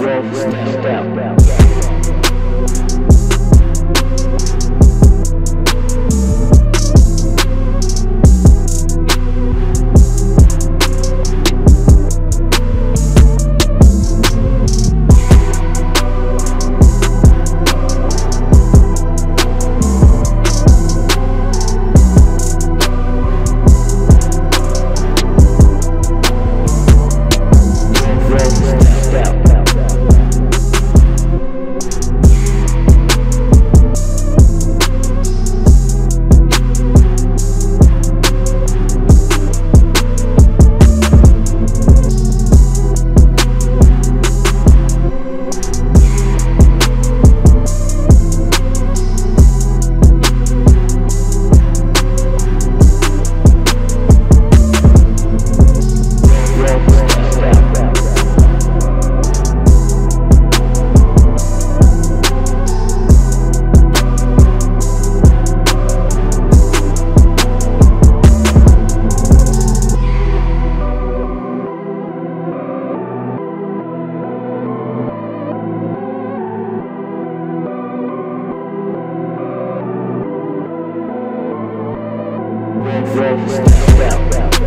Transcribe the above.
Roll step. Roll Roll step.